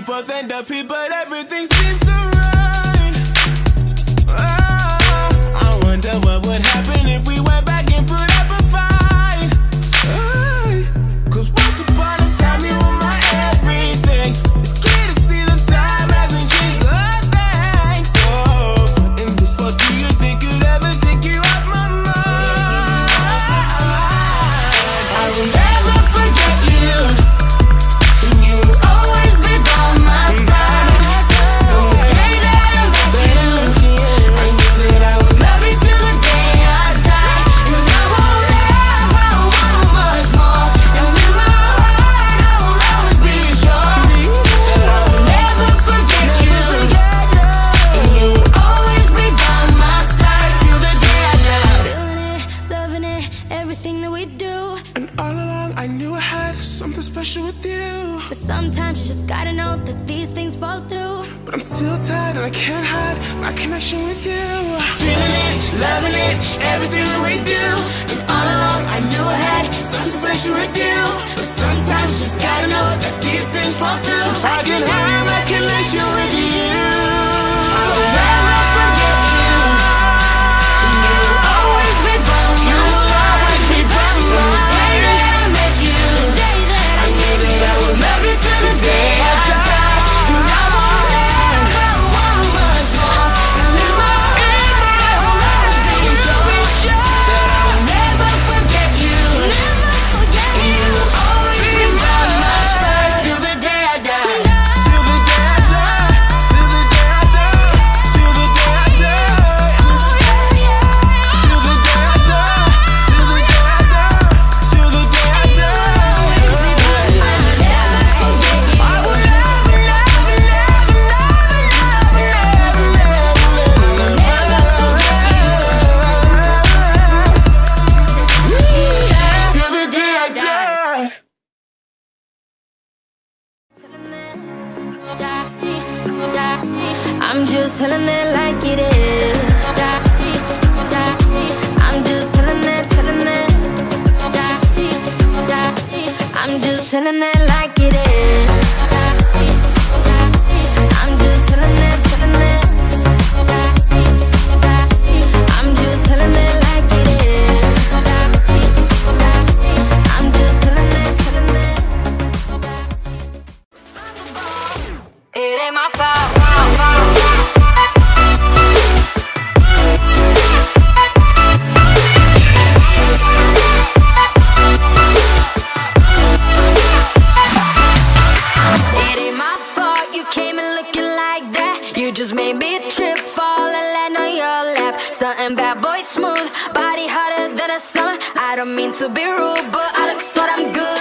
people than the people I knew I had something special with you. But sometimes you just gotta know that these things fall through. But I'm still tired and I can't hide my connection with you. Feeling it, loving it, everything that we do. And all along I knew I had something special with you. But sometimes you just gotta know that I'm just telling it like it is. I'm just telling it, telling it. I'm just telling it like it is. voice smooth, body hotter than a summer. I don't mean to be rude, but I look so damn good.